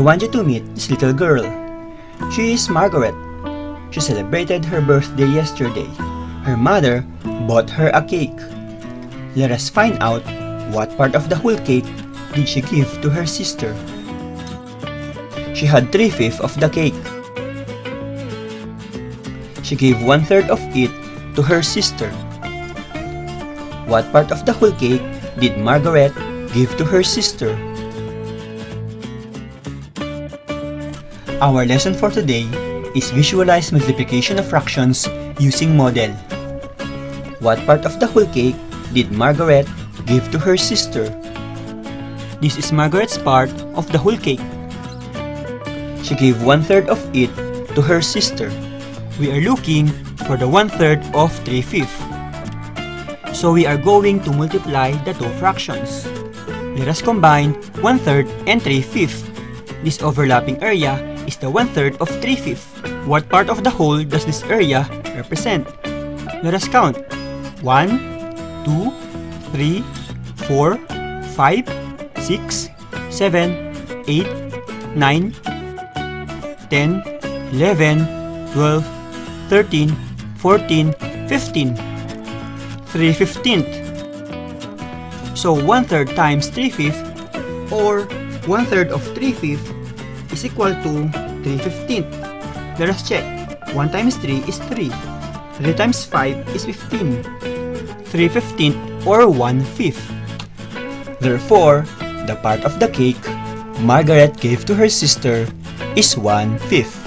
I want you to meet this little girl. She is Margaret. She celebrated her birthday yesterday. Her mother bought her a cake. Let us find out what part of the whole cake did she give to her sister. She had three-fifths of the cake. She gave one-third of it to her sister. What part of the whole cake did Margaret give to her sister? Our lesson for today is visualize multiplication of fractions using model. What part of the whole cake did Margaret give to her sister? This is Margaret's part of the whole cake. She gave one-third of it to her sister. We are looking for the one-third of 3 fifths. So we are going to multiply the two fractions. Let us combine one-third and 3 fifths. This overlapping area is the one-third of 3 fifths. What part of the whole does this area represent? Let us count. 1, 2, 3, 4, 5, 6, 7, 8, 9, 10, 11, 12, 13, 14, 15. 3 fifteenth. So 1 third times 3 fifth or 1 third of 3 fifth is equal to 3 fifteenth. Let us check. 1 times 3 is 3. 3 times 5 is 15. 3 fifteenth or 1 fifth. Therefore, the part of the cake Margaret gave to her sister is 1 fifth.